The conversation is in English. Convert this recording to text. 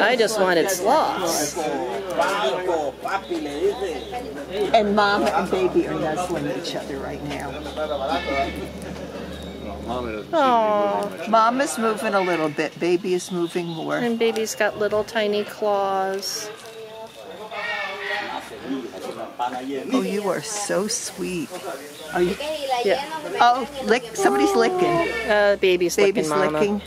I just wanted sloths. And mom and baby are nuzzling each other right now. Aww. Mom is moving a little bit, baby is moving more. And baby's got little tiny claws. Oh, you are so sweet. Are you? Yeah. Oh, lick. Somebody's licking. Uh, baby's, Baby's licking mama. licking.